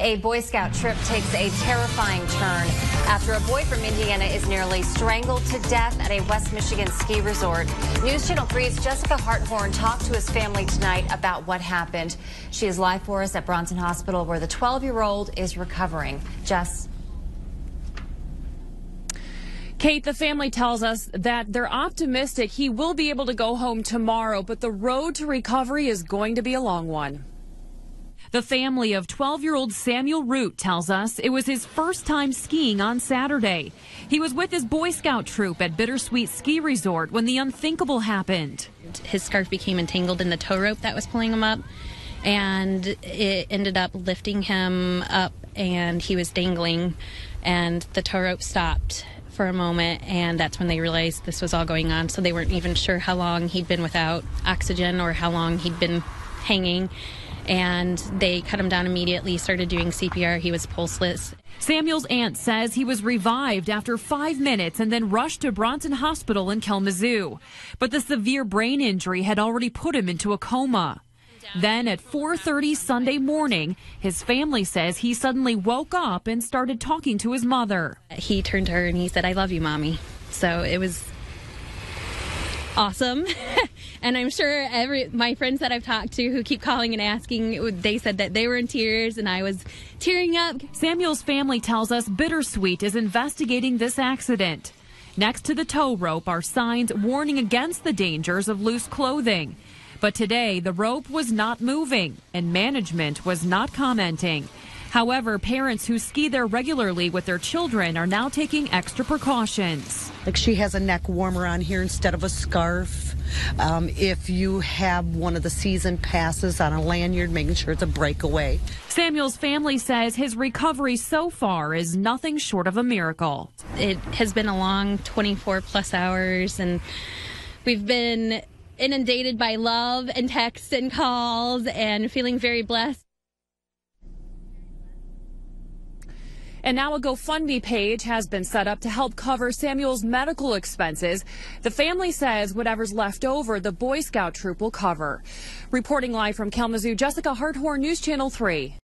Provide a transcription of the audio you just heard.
A Boy Scout trip takes a terrifying turn after a boy from Indiana is nearly strangled to death at a West Michigan ski resort. News Channel 3's Jessica Harthorn talked to his family tonight about what happened. She is live for us at Bronson Hospital where the 12-year-old is recovering. Jess. Kate, the family tells us that they're optimistic he will be able to go home tomorrow, but the road to recovery is going to be a long one. The family of 12 year old Samuel Root tells us it was his first time skiing on Saturday. He was with his Boy Scout troop at Bittersweet Ski Resort when the unthinkable happened. His scarf became entangled in the tow rope that was pulling him up, and it ended up lifting him up, and he was dangling, and the tow rope stopped for a moment, and that's when they realized this was all going on. So they weren't even sure how long he'd been without oxygen or how long he'd been hanging and they cut him down immediately, started doing CPR. He was pulseless. Samuel's aunt says he was revived after five minutes and then rushed to Bronson Hospital in Kalamazoo. But the severe brain injury had already put him into a coma. Then at 4:30 Sunday morning, his family says he suddenly woke up and started talking to his mother. He turned to her and he said, "I love you, mommy." So it was awesome. and I'm sure every my friends that I've talked to who keep calling and asking, they said that they were in tears and I was tearing up. Samuel's family tells us Bittersweet is investigating this accident. Next to the tow rope are signs warning against the dangers of loose clothing. But today, the rope was not moving and management was not commenting. However, parents who ski there regularly with their children are now taking extra precautions. Like she has a neck warmer on here instead of a scarf. Um, if you have one of the season passes on a lanyard, making sure it's a breakaway. Samuel's family says his recovery so far is nothing short of a miracle. It has been a long 24 plus hours, and we've been inundated by love and texts and calls and feeling very blessed. And now a GoFundMe page has been set up to help cover Samuel's medical expenses. The family says whatever's left over, the Boy Scout troop will cover. Reporting live from Kalamazoo, Jessica Harthorn, News Channel 3.